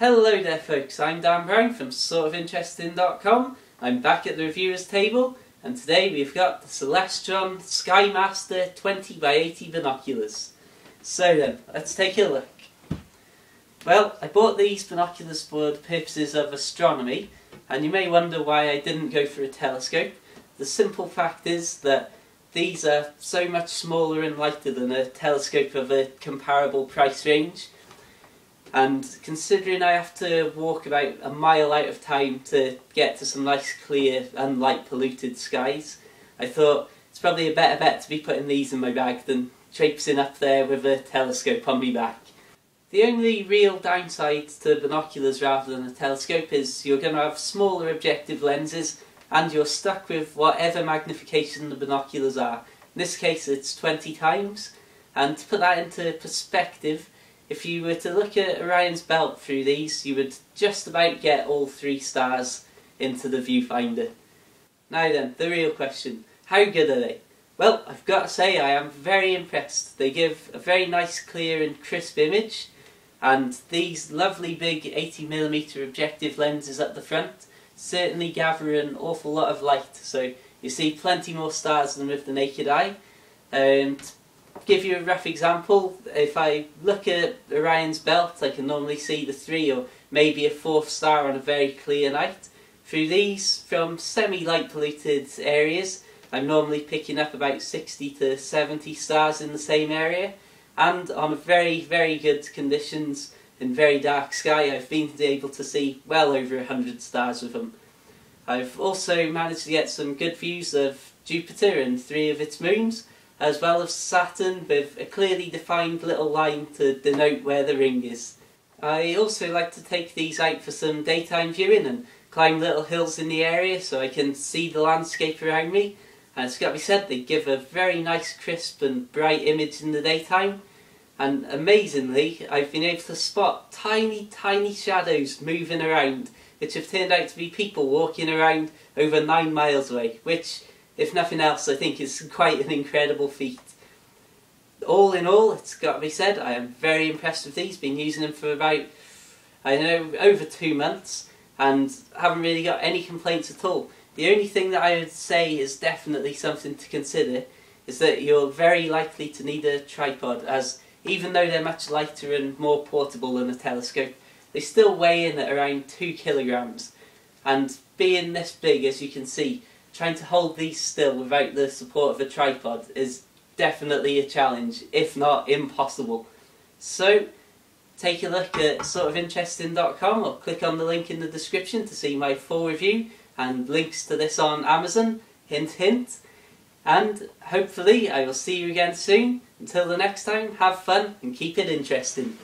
Hello there folks, I'm Dan Brown from sortofinteresting.com. I'm back at the reviewers table and today we've got the Celestron Skymaster 20x80 binoculars. So then, let's take a look. Well, I bought these binoculars for the purposes of astronomy and you may wonder why I didn't go for a telescope. The simple fact is that these are so much smaller and lighter than a telescope of a comparable price range and considering I have to walk about a mile out of time to get to some nice clear and light polluted skies, I thought it's probably a better bet to be putting these in my bag than traipsing up there with a telescope on my back. The only real downside to binoculars rather than a telescope is you're going to have smaller objective lenses and you're stuck with whatever magnification the binoculars are. In this case it's 20 times and to put that into perspective if you were to look at Orion's belt through these, you would just about get all three stars into the viewfinder. Now then, the real question, how good are they? Well, I've got to say I am very impressed. They give a very nice, clear and crisp image, and these lovely big 80mm objective lenses at the front certainly gather an awful lot of light, so you see plenty more stars than with the naked eye. And give you a rough example, if I look at Orion's belt, I can normally see the three or maybe a fourth star on a very clear night. Through these, from semi-light polluted areas, I'm normally picking up about 60 to 70 stars in the same area. And on very, very good conditions, in very dark sky, I've been able to see well over 100 stars with them. I've also managed to get some good views of Jupiter and three of its moons, as well as Saturn with a clearly defined little line to denote where the ring is. I also like to take these out for some daytime viewing and climb little hills in the area so I can see the landscape around me. And it's got to be said, they give a very nice crisp and bright image in the daytime. And amazingly, I've been able to spot tiny, tiny shadows moving around, which have turned out to be people walking around over nine miles away, which if nothing else, I think it's quite an incredible feat. All in all, it's got to be said, I am very impressed with these. Been using them for about, I know, over two months and haven't really got any complaints at all. The only thing that I would say is definitely something to consider is that you're very likely to need a tripod as even though they're much lighter and more portable than a telescope, they still weigh in at around 2 kilograms. And being this big, as you can see, trying to hold these still without the support of a tripod is definitely a challenge, if not impossible. So, take a look at sortofinteresting.com or click on the link in the description to see my full review and links to this on Amazon, hint hint. And hopefully I will see you again soon. Until the next time, have fun and keep it interesting.